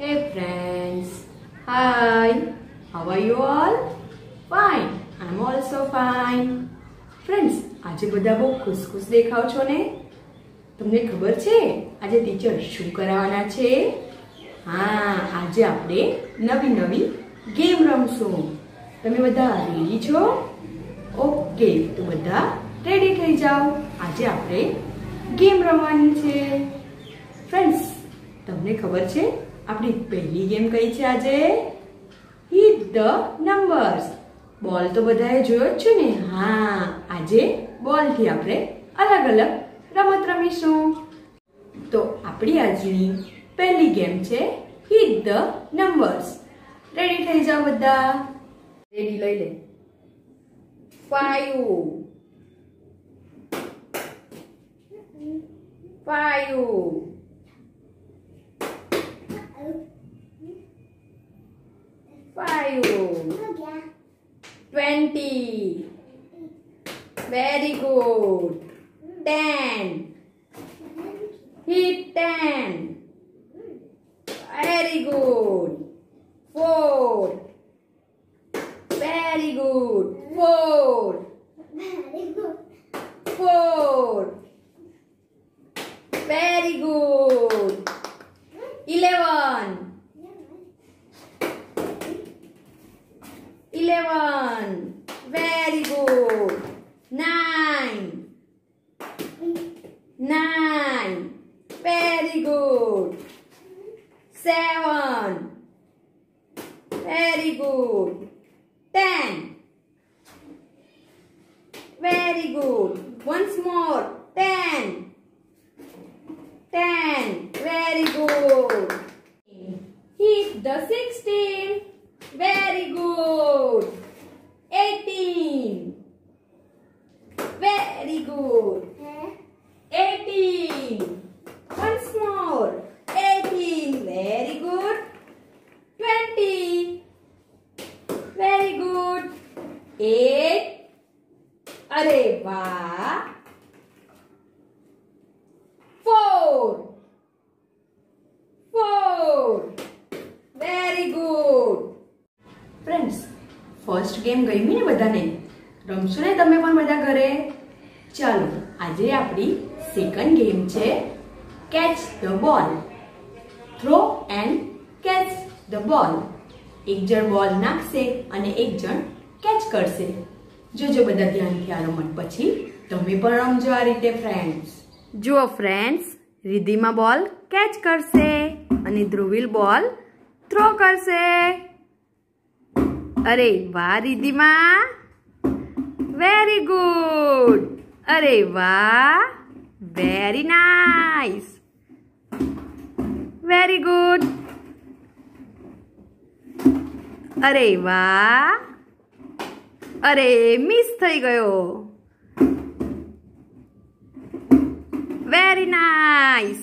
Hey friends, hi. How are you all? Fine. I'm also fine. Friends, આજે બધા બહુ ખુશ ખુશ દેખાવ છો ને તમને ખબર છે આજે ટીચર શું કરાવવાના છે હા આજે આપણે નવી નવી ગેમ રમશું તમે બધા રેડી છો ઓકે તો બધા રેડી થઈ જાઓ આજે આપણે ગેમ રમવાની છે ફ્રેન્ડ્સ તમને ખબર છે આપણી પહેલી ગેમ કઈ છે આજે? હિટ ધ નંબર્સ બોલ તો બધાએ જોયો જ છે ને? હા, આજે બોલથી આપણે અલગ અલગ રમત રમીશું. તો આપણી આજની પહેલી ગેમ છે હિટ ધ નંબર્સ રેડી થઈ જાઓ બધા? રેડી લઈ લે. Five five five, twenty, very good, ten, hit ten, very good, four, very good, four, Very good. four, very good, eleven. Eleven. Very good. Nine. Nine. Very good. Seven. Very good. Ten. Very good. Once more. Ten. Ten. Very good. Hit the sixteen. Very good. Wa. Four. Four. Very good. Friends, first game ગમી ને બધાને રમશો ને તમે પણ બધા ઘરે ચાલો આજે આપણી સેકન્ડ ગેમ છે catch the ball throw and catch the ball એક જણ બોલ નાખશે અને એક જણ કેચ કરશે જોજો બધા ધ્યાનથી આ રમત પછી તમે પણ રમજો આ રીતે ફ્રેન્ડ્સ જુઓ ફ્રેન્ડ્સ રિધિમાં બોલ કેચ કરશે અને ધ્રુવિલ બોલ થ્રો કરશે. અરે વાહ રિધિમાં વેરી ગુડ અરે વાહ વેરી નાઇસ વેરી ગુડ અરે વાહ અરે મિસ થઈ ગયો. વેરી નાઇસ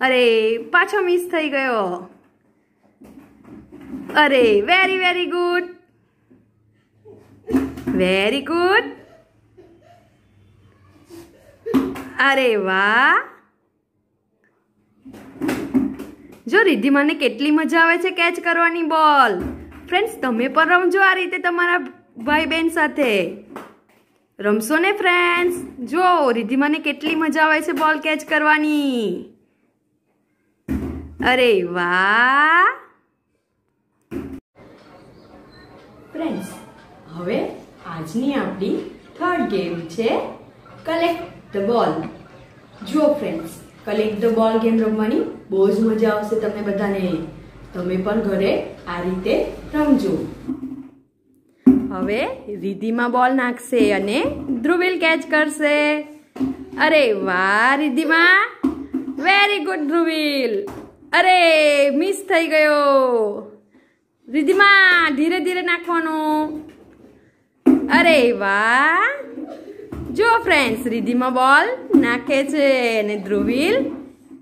અરે, પાછો મિસ થઈ ગયો. અરે very very good very good અરે, વાહ. જો રિદ્ધિમાને કેટલી મજા આવે છે કેચ કરવાની બોલ. ફ્રેન્ડ્સ તમે પણ રમજો આ રીતે તમારા ભાઈ બહેન સાથે. રમશો ને ફ્રેન્ડ્સ જો રિદ્ધિમાને કેટલી મજા આવે છે બોલ કેચ કરવાની. અરે વાહ! ફ્રેન્ડ્સ હવે આજની આપણી થર્ડ ગેમ છે કલેક્ટ ધ બોલ જુઓ friends collect the ball game રમવાની બહુ જ મજા આવશે તમને બધાને. તમે પણ ઘરે આ રીતે રમજો. હવે રિધિમાં બોલ નાખશે અને ધ્રુવિલ કેચ કરશે. અરે વાહ રિધિમાં વેરી ગુડ ધ્રુવિલ. અરે મિસ થઈ ગયો. રિધિમાં ધીરે ધીરે નાખવાનું. અરે વાહ. જો ફ્રેન્ડ્સ રિધિમાં બોલ નાખે છે અને ધ્રુવિલ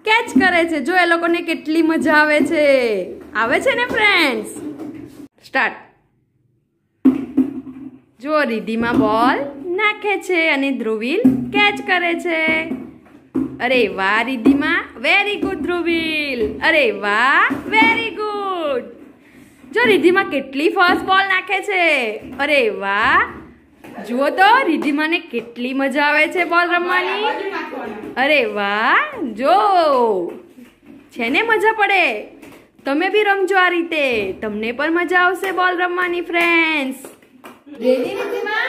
કેચ કરે છે. જો એ લોકોને કેટલી મજા આવે છે. આવે છે ને ફ્રેન્ડ્સ સ્ટાર્ટ જો રિધિમાં બોલ નાખે છે અને ધ્રુવિલ કેચ કરે છે. અરે વાહ, રિદ્ધિમા. Very good Dhruvil. અરે વાહ વેરી ગુડ જો રિદ્ધિમા કેટલી ફર્સ્ટ બોલ નાખે છે? અરે વાહ. જુઓ તો રિદ્ધિમાને કેટલી મજા આવે છે બોલ રમવાની. અરે વાહ, જો. છે ને મજા પડે. તમે બી રમજો આ રીતે. તમને પણ મજા આવશે બોલ રમવાની ફ્રેન્ડ્સ રેડી રિદ્ધિમા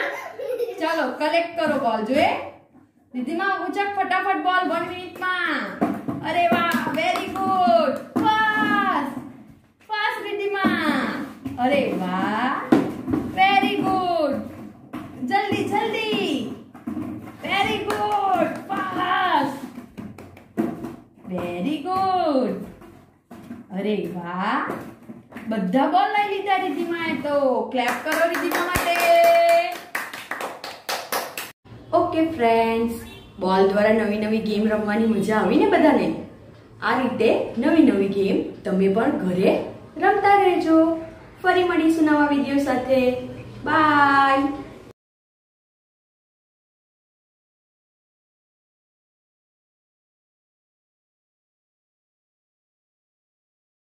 ચાલો કલેક્ટ કરો બોલ જોઈએ રિદ્ધિમા ઉચક ફટાફટ બોલ 1 મિનિટમાં અરે વાહ very good fast fast Riddhima અરે વાહ વેરી ગુડ જલ્દી જલ્દી. Very good fast very good અરે વાહ. બધા બોલ લઈ લીધા રિદ્ધિમાએ તો ક્લેપ કરો રિદ્ધિમા માટે. ઓકે ફ્રેન્ડ્સ બોલ દ્વારા નવી નવી ગેમ રમવાની મજા આવી ને બધાને? આ રીતે નવી નવી ગેમ તમે પણ ઘરે રમતા રહેજો. ફરી મળીશું નવા વીડિયો સાથે. બાય